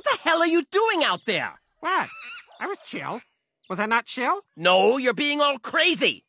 What the hell are you doing out there? What? I was chill. Was I not chill? No, you're being all crazy.